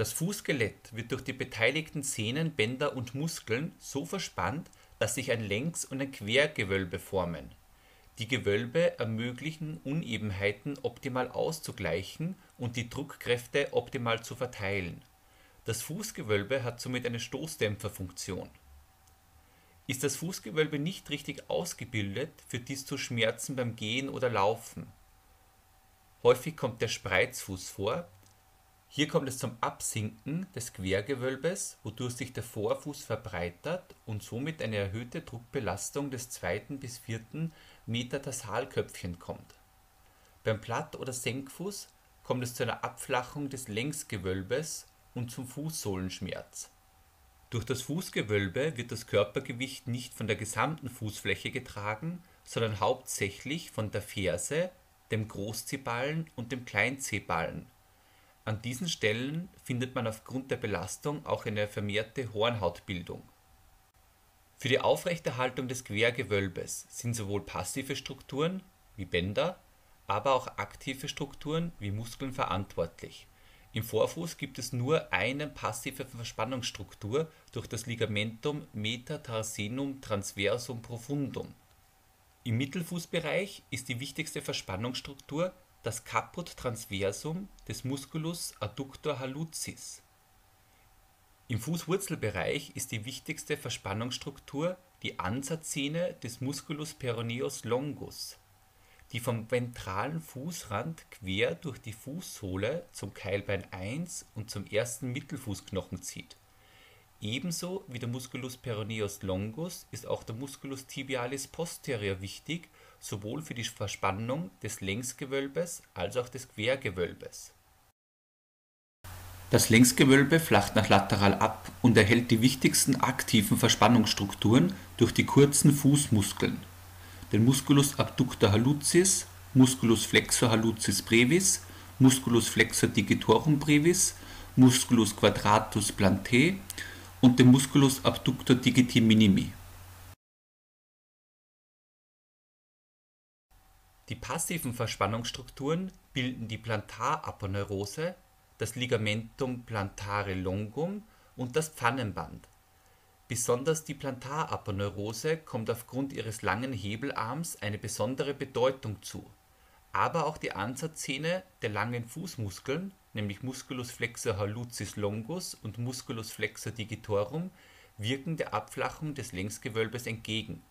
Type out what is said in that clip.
Das Fußskelett wird durch die beteiligten Sehnen, Bänder und Muskeln so verspannt, dass sich ein Längs und ein Quergewölbe formen. Die Gewölbe ermöglichen Unebenheiten optimal auszugleichen und die Druckkräfte optimal zu verteilen. Das Fußgewölbe hat somit eine Stoßdämpferfunktion. Ist das Fußgewölbe nicht richtig ausgebildet, führt dies zu Schmerzen beim Gehen oder Laufen. Häufig kommt der Spreizfuß vor hier kommt es zum Absinken des Quergewölbes, wodurch sich der Vorfuß verbreitert und somit eine erhöhte Druckbelastung des zweiten bis vierten Metatarsalköpfchen kommt. Beim Platt oder Senkfuß kommt es zu einer Abflachung des Längsgewölbes und zum Fußsohlenschmerz. Durch das Fußgewölbe wird das Körpergewicht nicht von der gesamten Fußfläche getragen, sondern hauptsächlich von der Ferse, dem Großzehballen und dem Kleinzehballen an diesen Stellen findet man aufgrund der Belastung auch eine vermehrte Hornhautbildung. Für die Aufrechterhaltung des Quergewölbes sind sowohl passive Strukturen wie Bänder, aber auch aktive Strukturen wie Muskeln verantwortlich. Im Vorfuß gibt es nur eine passive Verspannungsstruktur durch das Ligamentum metatarsenum transversum profundum. Im Mittelfußbereich ist die wichtigste Verspannungsstruktur das Caput transversum des Musculus adductor hallucis. Im Fußwurzelbereich ist die wichtigste Verspannungsstruktur die Ansatzsehne des Musculus peroneus longus, die vom ventralen Fußrand quer durch die Fußsohle zum Keilbein 1 und zum ersten Mittelfußknochen zieht. Ebenso wie der Musculus peroneus longus ist auch der Musculus tibialis posterior wichtig sowohl für die Verspannung des Längsgewölbes als auch des Quergewölbes. Das Längsgewölbe flacht nach lateral ab und erhält die wichtigsten aktiven Verspannungsstrukturen durch die kurzen Fußmuskeln, den Musculus abductor hallucis, Musculus flexor hallucis brevis, Musculus flexor digitorum brevis, Musculus quadratus plantae und den Musculus abductor digiti minimi Die passiven Verspannungsstrukturen bilden die Plantaraponeurose, das Ligamentum plantare longum und das Pfannenband. Besonders die Plantaraponeurose kommt aufgrund ihres langen Hebelarms eine besondere Bedeutung zu, aber auch die Ansatzsehne der langen Fußmuskeln, nämlich Musculus flexor hallucis longus und Musculus flexor digitorum, wirken der Abflachung des Längsgewölbes entgegen